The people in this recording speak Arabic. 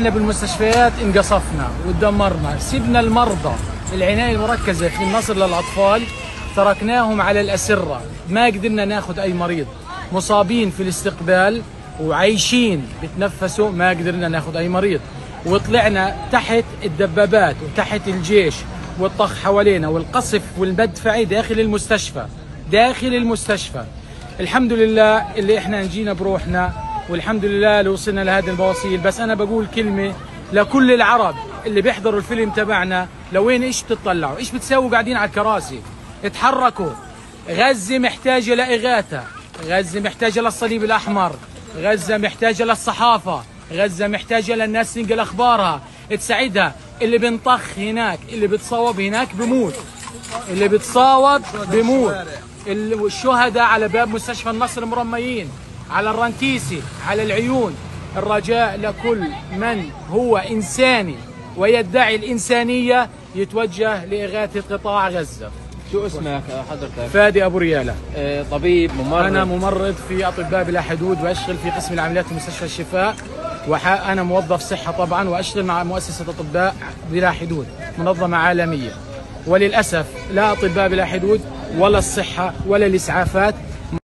إحنا بالمستشفيات انقصفنا وتدمرنا سيبنا المرضى. العناية المركزة في النصر للأطفال تركناهم على الأسرة. ما قدرنا ناخذ أي مريض. مصابين في الاستقبال وعايشين بتنفسوا ما قدرنا ناخذ أي مريض. وطلعنا تحت الدبابات وتحت الجيش والطخ حوالينا والقصف والمدفعي داخل المستشفى. داخل المستشفى. الحمد لله اللي إحنا نجينا بروحنا. والحمد لله اللي وصلنا لهذه المواصيل بس أنا بقول كلمة لكل العرب اللي بيحضروا الفيلم تبعنا. لوين إيش بتطلعوا؟ إيش بتساووا قاعدين على الكراسي؟ اتحركوا. غزة محتاجة لإغاثة. غزة محتاجة للصليب الأحمر. غزة محتاجة للصحافة. غزة محتاجة للناس تنقل اخبارها تساعدها. اللي بنطخ هناك اللي بتصوب هناك بموت. اللي بتصاوب بموت. ال- الشهداء على باب مستشفى النصر مرميين على الرنتيسي على العيون. الرجاء لكل من هو إنساني ويدعي الإنسانية يتوجه لإغاثة قطاع غزة. شو اسمك حضرتك؟ فادي أبو ريالة. آه، طبيب ممرض. أنا ممرض في أطباء بلا حدود وأشتغل في قسم العمليات في مستشفى الشفاء وأنا موظف صحة طبعا وأشتغل مع مؤسسة أطباء بلا حدود منظمة عالمية. وللأسف لا أطباء بلا حدود ولا الصحة ولا الإسعافات.